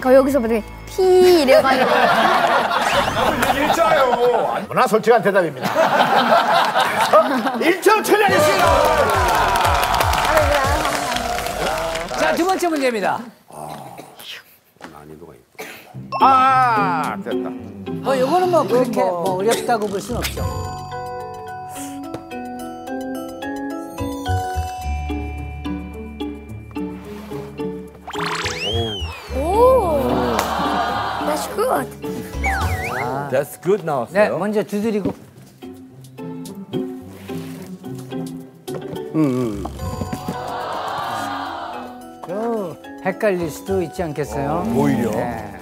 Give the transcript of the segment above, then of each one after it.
그 여기서부터 피 이래가지고 일자요. 너무나 솔직한 대답입니다. 1점 틀려냈습니다. 자, 두 번째 문제입니다. 아, 됐다. 뭐, 요거는 뭐, 그렇게 뭐 어렵다고 볼 수는 없죠. That's good That's good 네, 나왔어요. 먼저 두드리고. 좀 헷갈릴 수도 있지 않겠어요? 오히려. 네.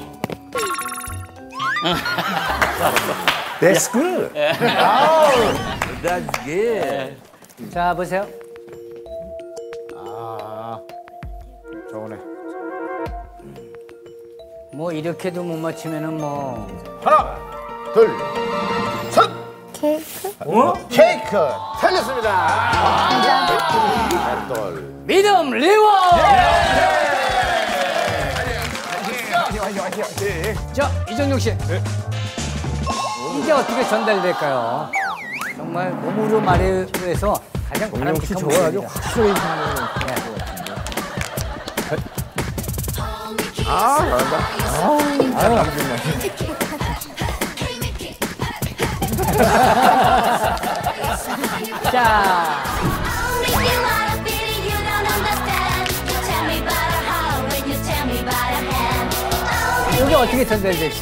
That's good. That's good. 자, 보세요. 좋네. 뭐, 이렇게도 못 맞추면은 뭐. 하나, 둘, 셋. 케이크 케이크 틀렸습니다. 맷돌. 믿음 리워! 자, 이정용 씨. 이게 어떻게 전달될까요? 정말 몸으로 말해서 가장 바람직한 모습입니다. 확실히 you tell me about a hand. 이게 어떻게 전달될지.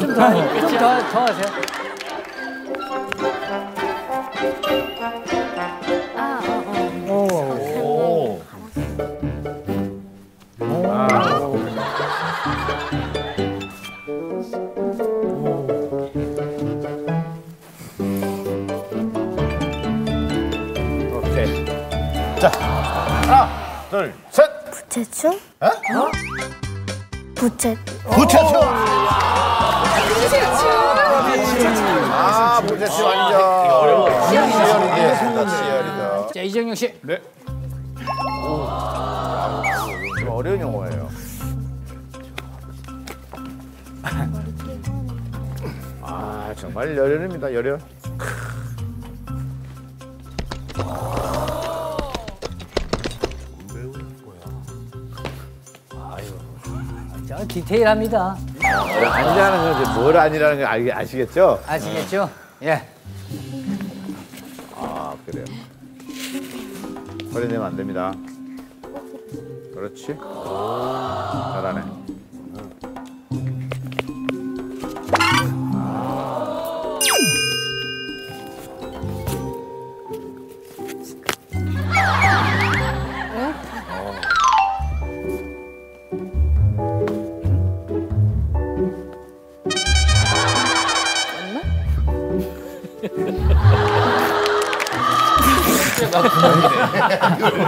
좀 더, 좀 더, 더 하세요. 오케이. 자, 하나, 둘, 셋. 부채춤? 어? 부채 부채춤. 아, 부채춤 아니죠. 치열이죠. 치열이죠. 자, 이정용 씨. 네. 좀 어려운 용어예요. 아, 정말 열연입니다, 열연. 자, 디테일합니다. 아니라는 건 이제 뭘 아니라는 걸 알, 아시겠죠? 아시겠죠? 예. 아, 그래요. 버려내면 안 됩니다. 그렇지. 잘하네.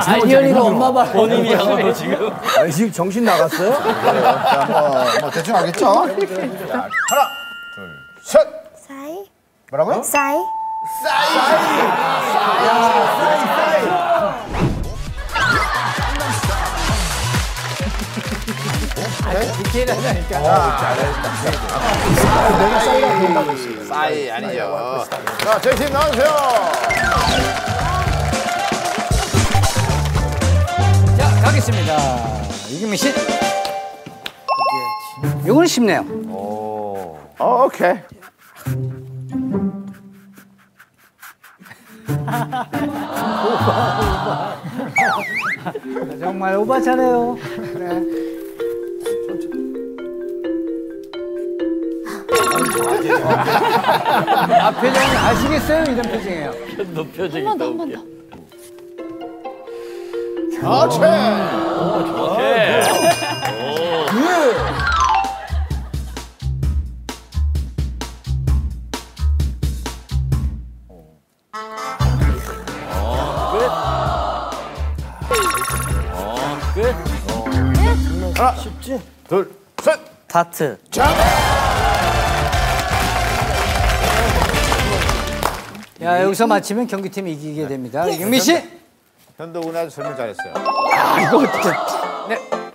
아이언이가 엄마 말 본인이 아니, 지금 정신 나갔어요? 자, 뭐, 뭐 대충 알겠죠? 자, 하나, 둘, 셋. 사이. 뭐라고요? 사이. 디테일하다니까. 싸이 아니죠. 자, 제팀 나와주세요. 자, 가겠습니다. 이금민 씨. 이건 쉽네요. 어, 오케이. 정말 오바 잘해요. 네. 아, 표정 아시겠어요? 이런 표정이에요. 그렇지. 하나, 쉽지? 둘, 셋. 타트. 야, 여기서 맞히면 경기팀이 이기게 됩니다. 이경민 씨. 현도 군이 아주 설명 잘했어요. 아, 이거 진짜. 네.